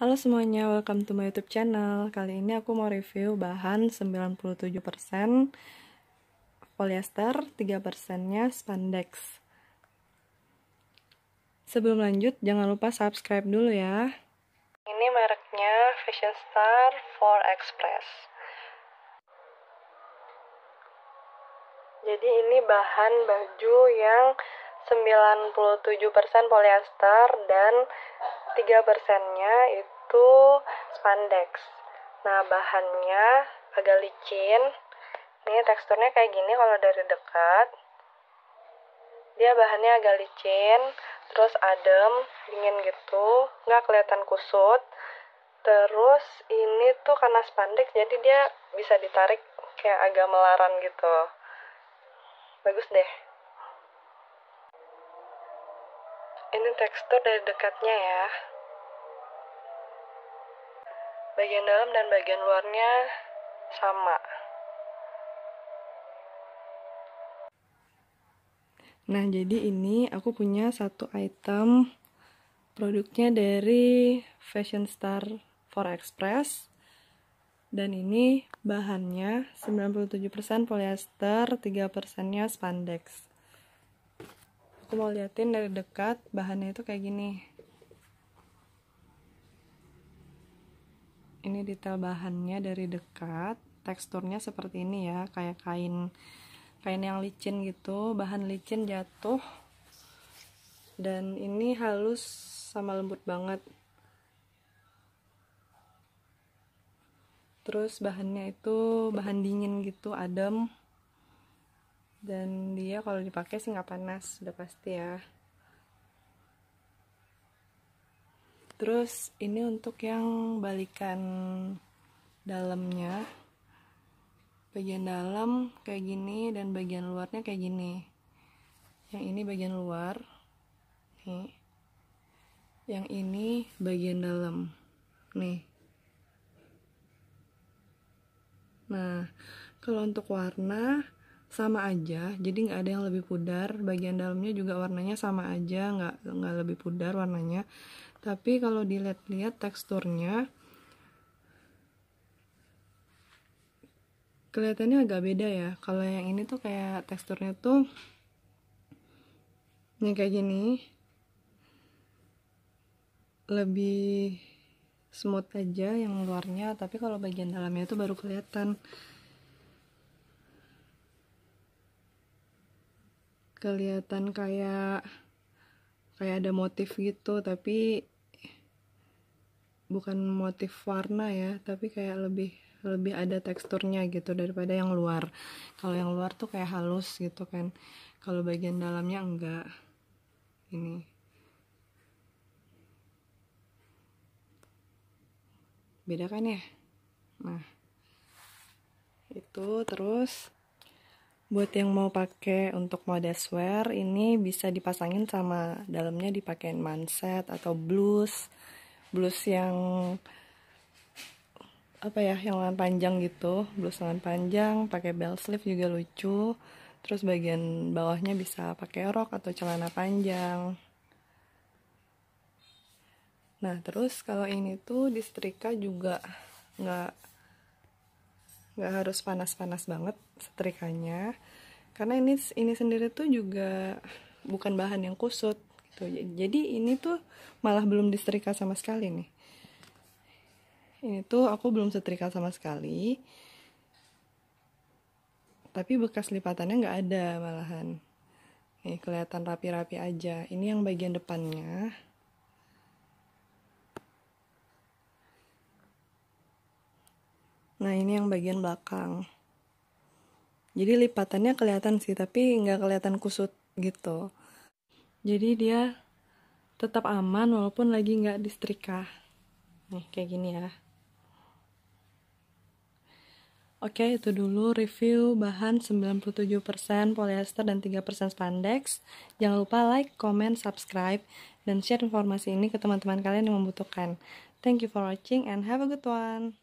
Halo semuanya, welcome to my youtube channel. Kali ini aku mau review bahan 97% polyester 3% nya spandex. Sebelum lanjut, jangan lupa subscribe dulu ya. Ini mereknya Fashion Star for Express. Jadi ini bahan baju yang 97% polyester dan 3 persennya itu spandex. Nah, bahannya agak licin. Nih, teksturnya kayak gini kalau dari dekat. Dia bahannya agak licin, terus adem, dingin gitu, nggak kelihatan kusut. Terus ini tuh karena spandex, jadi dia bisa ditarik kayak agak melaran gitu. Bagus deh. Ini tekstur dari dekatnya ya. Bagian dalam dan bagian luarnya sama. Nah, jadi ini aku punya satu item produknya dari Fashion Star for Express. Dan ini bahannya 97% polyester, 3%-nya spandex aku mau liatin dari dekat bahannya itu kayak gini. Ini detail bahannya dari dekat teksturnya seperti ini ya kayak kain kain yang licin gitu bahan licin jatuh. Dan ini halus sama lembut banget. Terus bahannya itu bahan dingin gitu adem dan dia kalau dipakai sih nggak panas udah pasti ya. Terus ini untuk yang balikan dalamnya. Bagian dalam kayak gini dan bagian luarnya kayak gini. Yang ini bagian luar. Nih. Yang ini bagian dalam. Nih. Nah kalau untuk warna sama aja jadi nggak ada yang lebih pudar. Bagian dalamnya juga warnanya sama aja nggak nggak lebih pudar warnanya. Tapi kalau dilihat-lihat teksturnya kelihatannya agak beda ya. Kalau yang ini tuh kayak teksturnya tuh yang kayak gini lebih smooth aja yang luarnya. Tapi kalau bagian dalamnya itu baru kelihatan kelihatan kayak kayak ada motif gitu tapi bukan motif warna ya tapi kayak lebih lebih ada teksturnya gitu daripada yang luar. Kalau yang luar tuh kayak halus gitu kan. Kalau bagian dalamnya enggak. Ini. Beda kan ya? Nah itu terus buat yang mau pakai untuk modest wear ini bisa dipasangin sama dalamnya dipakein manset atau blus. Blus yang apa ya yang lengan panjang gitu. Blus lengan panjang pakai bell sleeve juga lucu. Terus bagian bawahnya bisa pakai rok atau celana panjang. Nah terus kalau ini tuh disetrika juga nggak nggak harus panas-panas banget setrikanya. Karena ini ini sendiri tuh juga bukan bahan yang kusut gitu. Jadi ini tuh malah belum disetrika sama sekali nih. Ini tuh aku belum setrika sama sekali. Tapi bekas lipatannya nggak ada malahan. Nih kelihatan rapi-rapi aja. Ini yang bagian depannya Nah ini yang bagian belakang. Jadi lipatannya kelihatan sih, tapi nggak kelihatan kusut gitu. Jadi dia tetap aman walaupun lagi nggak disetrika. Nih kayak gini ya. Oke, itu dulu review bahan 97% polyester dan 3% spandex. Jangan lupa like, comment, subscribe, dan share informasi ini ke teman-teman kalian yang membutuhkan. Thank you for watching and have a good one.